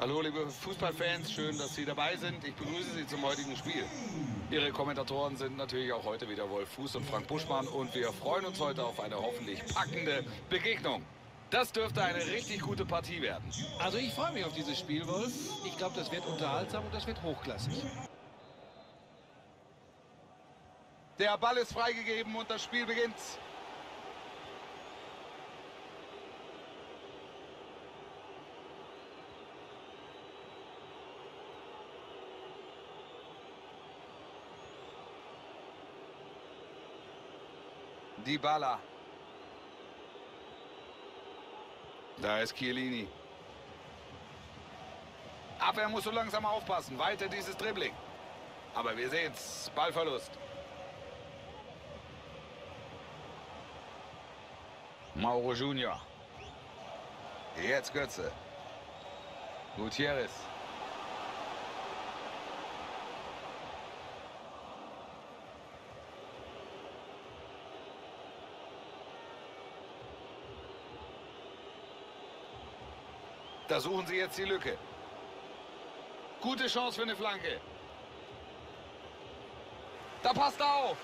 Hallo liebe Fußballfans, schön, dass Sie dabei sind. Ich begrüße Sie zum heutigen Spiel. Ihre Kommentatoren sind natürlich auch heute wieder Wolf Fuß und Frank Buschmann und wir freuen uns heute auf eine hoffentlich packende Begegnung. Das dürfte eine richtig gute Partie werden. Also ich freue mich auf dieses Spiel, Wolf. Ich glaube, das wird unterhaltsam und das wird hochklassig. Der Ball ist freigegeben und das Spiel beginnt. Dybala. Da ist Chiellini. Abwehr muss so langsam aufpassen. Weiter dieses Dribbling. Aber wir sehen's. Ballverlust. Mauro Junior. Jetzt Götze. Gutierrez. Da suchen sie jetzt die Lücke. Gute Chance für eine Flanke. Da passt er auf.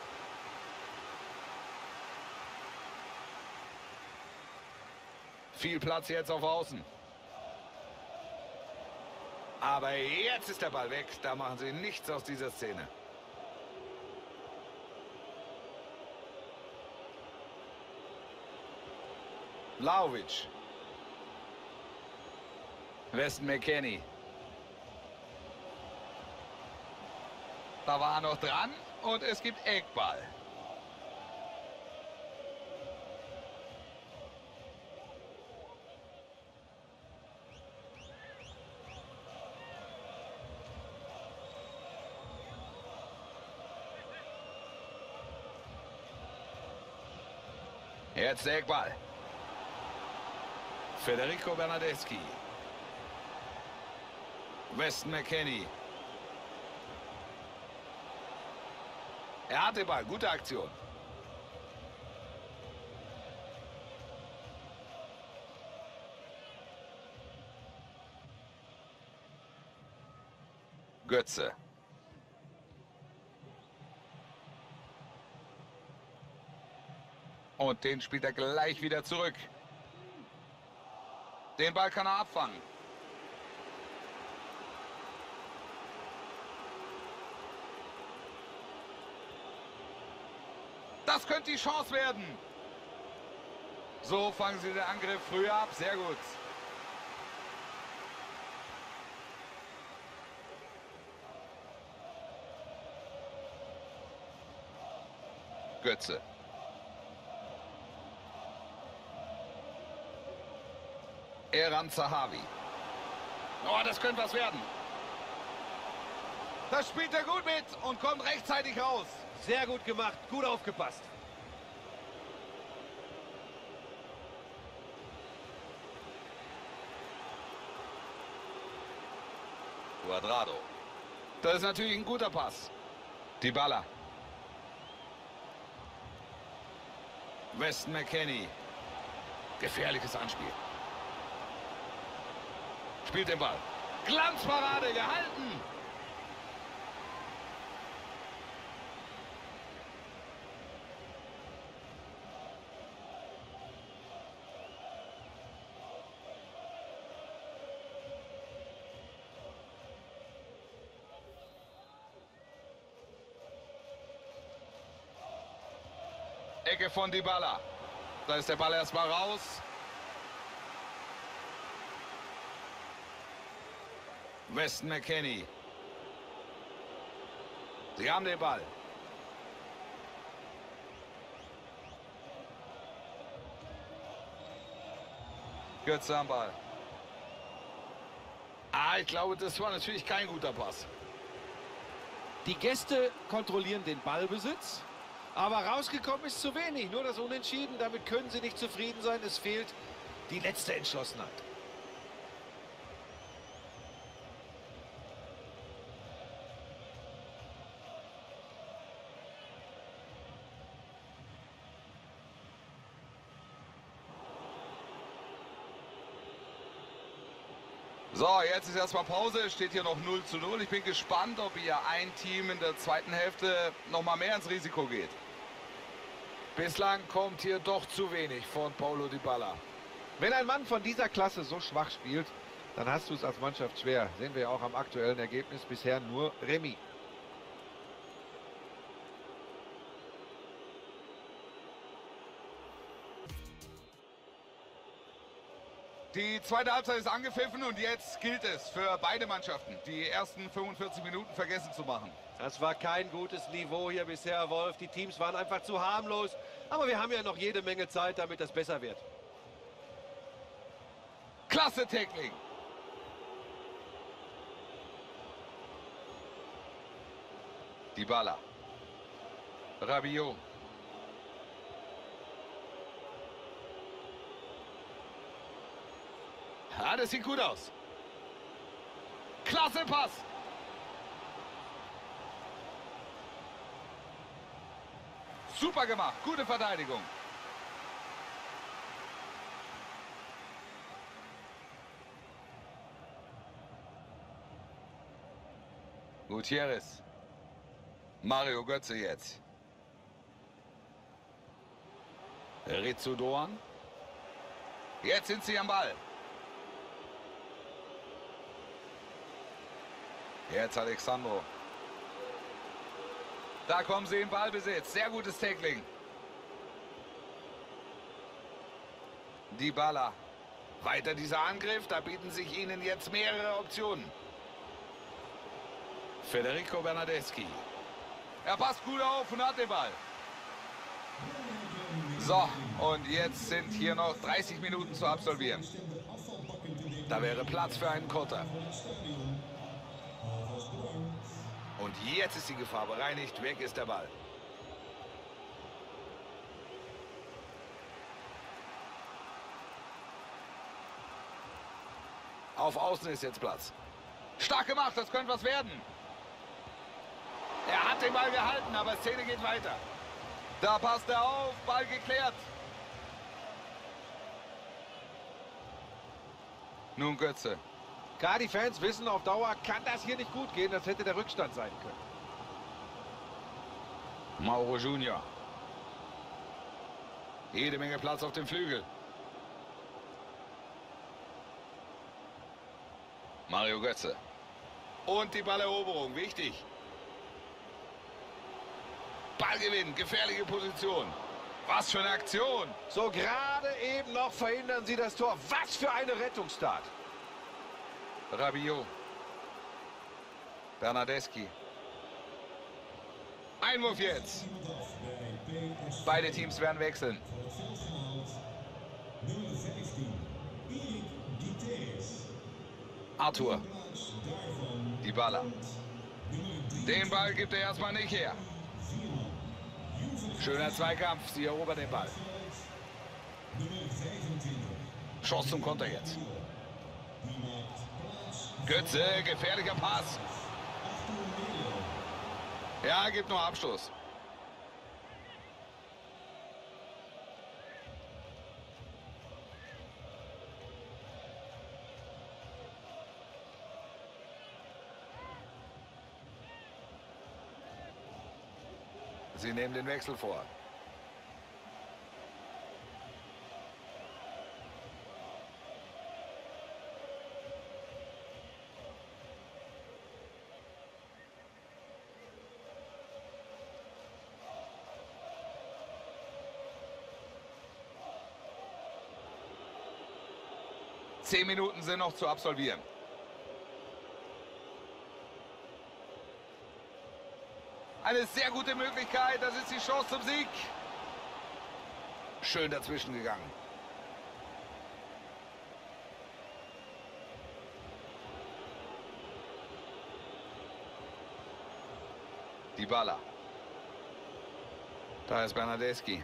Viel Platz jetzt auf Außen. Aber jetzt ist der Ball weg. Da machen sie nichts aus dieser Szene. Lauwitsch. Weston McKenney. Da war er noch dran und es gibt Eckball. Jetzt Eckball. Federico Bernadeschi. Weston McKenney. Er hat den Ball. Gute Aktion. Götze. Und den spielt er gleich wieder zurück. Den Ball kann er abfangen. Könnte die Chance werden. So fangen sie den Angriff früher ab. Sehr gut. Götze. Eran Zahavi. Oh, das könnte was werden. Das spielt er gut mit und kommt rechtzeitig raus. Sehr gut gemacht, gut aufgepasst. Quadrado. Das ist natürlich ein guter Pass. Dybala. Weston McKenney. Gefährliches Anspiel. Spielt den Ball. Glanzparade gehalten. Ecke von Dybala. Da ist der Ball erstmal raus. Weston McKenney. Sie haben den Ball. Götze am Ball. Ah, ich glaube, das war natürlich kein guter Pass. Die Gäste kontrollieren den Ballbesitz. Aber rausgekommen ist zu wenig. Nur das Unentschieden. Damit können sie nicht zufrieden sein. Es fehlt die letzte Entschlossenheit. So, jetzt ist erstmal Pause. Steht hier noch 0 zu 0. Ich bin gespannt, ob hier ein Team in der zweiten Hälfte noch mal mehr ins Risiko geht. Bislang kommt hier doch zu wenig von Paulo Dybala. Wenn ein Mann von dieser Klasse so schwach spielt, dann hast du es als Mannschaft schwer. Sehen wir auch am aktuellen Ergebnis bisher nur Remis. Die zweite Halbzeit ist angepfiffen und jetzt gilt es für beide Mannschaften, die ersten 45 Minuten vergessen zu machen. Das war kein gutes Niveau hier bisher, Wolf. Die Teams waren einfach zu harmlos. Aber wir haben ja noch jede Menge Zeit, damit das besser wird. Klasse Tackling. Die Baller. Rabiot. Ja, das sieht gut aus. Klasse Pass. Super gemacht. Gute Verteidigung. Gutierrez. Mario Götze jetzt. Rizzo Doan. Jetzt sind sie am Ball. Jetzt Alexandro. Da kommen sie in Ballbesitz. Sehr gutes Tackling. Die Baller. Weiter dieser Angriff. Da bieten sich ihnen jetzt mehrere Optionen. Federico Bernardeschi. Er passt gut auf und hat den Ball. So, und jetzt sind hier noch 30 Minuten zu absolvieren. Da wäre Platz für einen Konter. Und jetzt ist die Gefahr bereinigt. Weg ist der Ball. Auf Außen ist jetzt Platz. Stark gemacht, das könnte was werden. Er hat den Ball gehalten, aber Szene geht weiter. Da passt er auf, Ball geklärt. Nun Götze. Klar, die Fans wissen, auf Dauer kann das hier nicht gut gehen. Das hätte der Rückstand sein können. Mauro Junior. Jede Menge Platz auf dem Flügel. Mario Götze. Und die Balleroberung, wichtig. Ballgewinn, gefährliche Position. Was für eine Aktion. So gerade eben noch verhindern sie das Tor. Was für eine Rettungstat. Rabiot. Bernardeschi. Einwurf jetzt. Beide Teams werden wechseln. Arthur. Die Baller. Den Ball gibt er erstmal nicht her. Schöner Zweikampf. Sie erobern den Ball. Chance zum Konter jetzt. Götze, gefährlicher Pass. Ja, gibt nur Abstoß. Sie nehmen den Wechsel vor. Zehn Minuten sind noch zu absolvieren. Eine sehr gute Möglichkeit. Das ist die Chance zum Sieg. Schön dazwischen gegangen. Die Baller. Da ist Bernadeschi.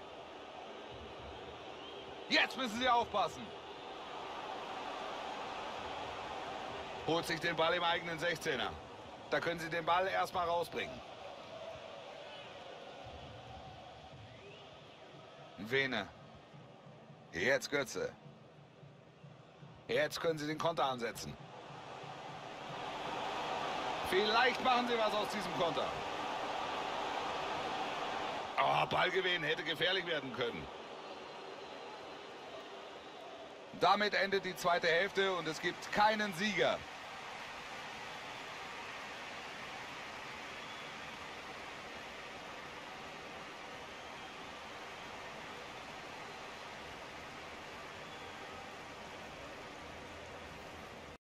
Jetzt müssen sie aufpassen. Holt sich den Ball im eigenen 16er. Da können sie den Ball erstmal rausbringen. Vene. Jetzt Götze. Jetzt können sie den Konter ansetzen. Vielleicht machen sie was aus diesem Konter. Oh, Ballgewinn hätte gefährlich werden können. Damit endet die zweite Hälfte und es gibt keinen Sieger.